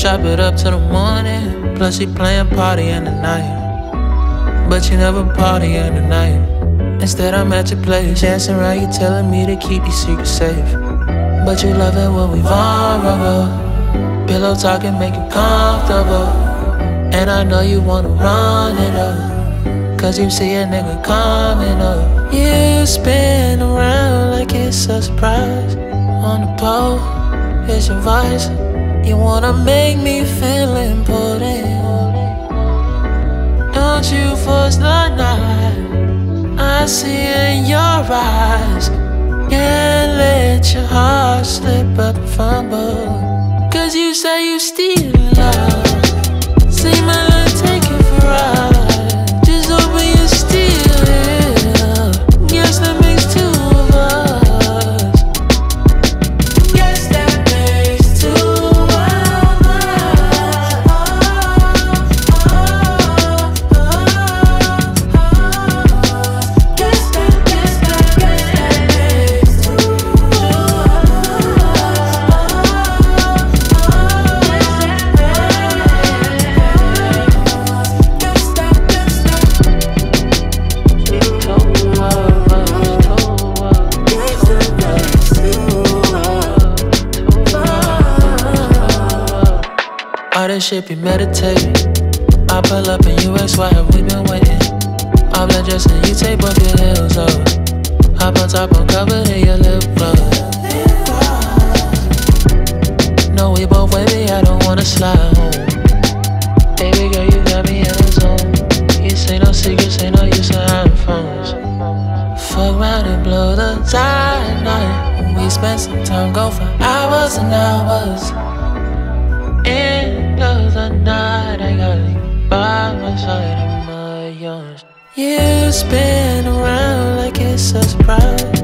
chop it up till the morning. Plus, she playing party in the night. But you never party in the night. Instead, I'm at your place, dancing around you, telling me to keep your secrets safe. But you love it when we vulnerable. Pillow talking make you comfortable. And I know you wanna run it up. Cause you see a nigga coming up. You spin around like it's a surprise. On the pole, it's your voice. You wanna make me feel important. Don't you force the night. I see in your eyes. Can't let your heart slip up and fumble. Cause you say you still this shit be meditating. I pull up ask why have we been waiting? All that dressing, you take your heels off. Hop on top, I'm covered in your lip gloss. No, we both wavy, I don't wanna slide home. Baby girl, you got me in a zone. You say no secrets, ain't no use of hiding phones. Fuck around and blow the tide night. We spent some time, go for hours and hours. Night, I got you by my side, am I yours? You spin around like it's a surprise.